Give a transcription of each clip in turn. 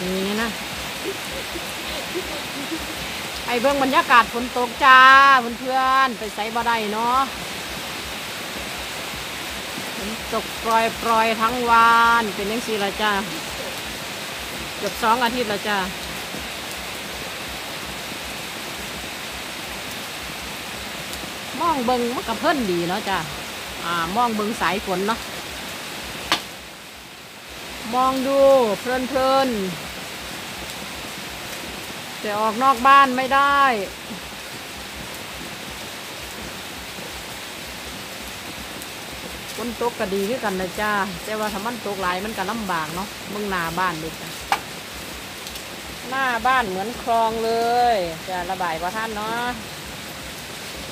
นี่นะไอเบิ้งบรรยากาศฝนตกจ้าเพื่อนๆไปใส่บ่ได้เนาะฝนตกปล่อยปล่อยทั้งวันเป็นยังสี่ละจ้าเกือบสองอาทิตย์ละจ้ามองเบิงมันกับเพิ่นดีเนาะจ้าอ่ามองเบิงสายฝนเนาะมองดูเพลินๆ แต่ออกนอกบ้านไม่ได้ ฝนตกก็ดีคือกันนะจ้า แต่ว่าถ้ามันตกหลายมันก็ลำบากเนาะเมึงหน้าบ้านเด็กจ้ะหน้าบ้านเหมือนคลองเลย จะระบายประท่านเนาะ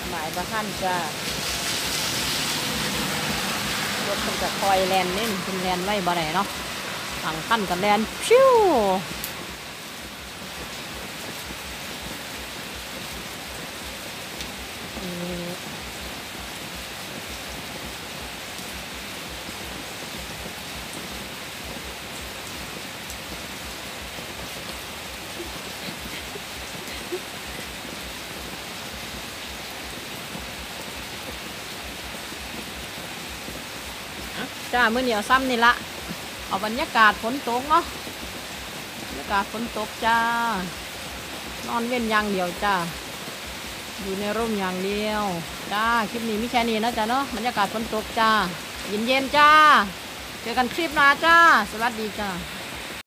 ระบายประท่านจ้ารถมันจะคอยแลนนี่เป็นแลนไว้บ่ได้เนาะฝั่งขั้นกับแลนพิ้ว จ้ามื่อเหนียวซ้ำนี่ละเอาบรรยากาศฝนตกเนาะบรรยากาศฝนตกจ้านอนเว้นอย่างเดียวจ้าอยู่ในร่มอย่างเดียวจ้าคลิปนี้มีแค่นี้นะจ้าเนาะบรรยากาศฝนตกจ้าเย็นๆจ้า เจอกันคลิปหน้าจ้า สวัสดีจ้า